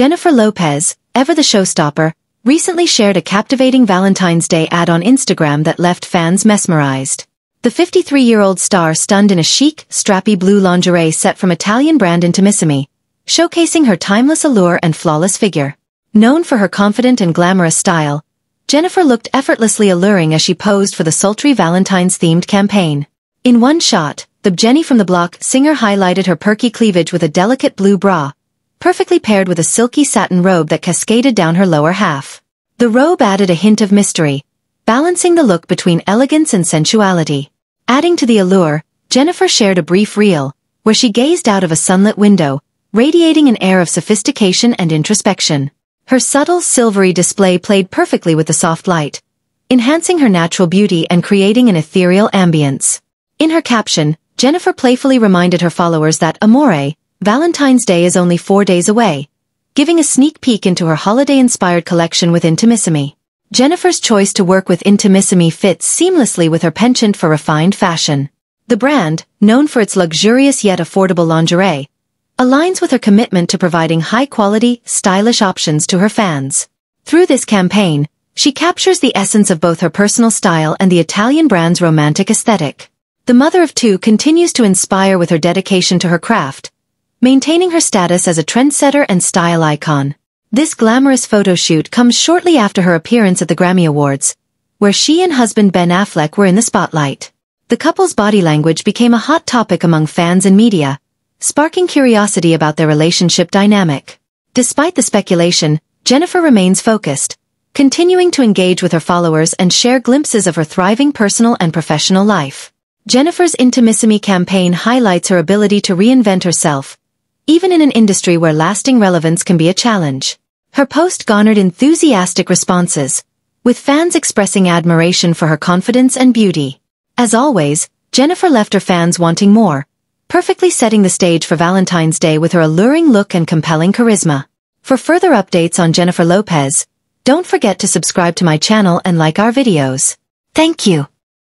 Jennifer Lopez, ever the showstopper, recently shared a captivating Valentine's Day ad on Instagram that left fans mesmerized. The 53-year-old star stunned in a chic, strappy blue lingerie set from Italian brand Intimissimi, showcasing her timeless allure and flawless figure. Known for her confident and glamorous style, Jennifer looked effortlessly alluring as she posed for the sultry Valentine's-themed campaign. In one shot, the Jenny from the Block singer highlighted her perky cleavage with a delicate blue bra, perfectly paired with a silky satin robe that cascaded down her lower half. The robe added a hint of mystery, balancing the look between elegance and sensuality. Adding to the allure, Jennifer shared a brief reel, where she gazed out of a sunlit window, radiating an air of sophistication and introspection. Her subtle, silvery display played perfectly with the soft light, enhancing her natural beauty and creating an ethereal ambience. In her caption, Jennifer playfully reminded her followers that Amore, Valentine's Day is only four days away, giving a sneak peek into her holiday-inspired collection with Intimissimi. Jennifer's choice to work with Intimissimi fits seamlessly with her penchant for refined fashion. The brand, known for its luxurious yet affordable lingerie, aligns with her commitment to providing high-quality, stylish options to her fans. Through this campaign, she captures the essence of both her personal style and the Italian brand's romantic aesthetic. The mother of two continues to inspire with her dedication to her craft, maintaining her status as a trendsetter and style icon. This glamorous photo shoot comes shortly after her appearance at the Grammy Awards, where she and husband Ben Affleck were in the spotlight. The couple's body language became a hot topic among fans and media, sparking curiosity about their relationship dynamic. Despite the speculation, Jennifer remains focused, continuing to engage with her followers and share glimpses of her thriving personal and professional life. Jennifer's Intimissimi campaign highlights her ability to reinvent herself, even in an industry where lasting relevance can be a challenge. Her post garnered enthusiastic responses, with fans expressing admiration for her confidence and beauty. As always, Jennifer left her fans wanting more, perfectly setting the stage for Valentine's Day with her alluring look and compelling charisma. For further updates on Jennifer Lopez, don't forget to subscribe to my channel and like our videos. Thank you.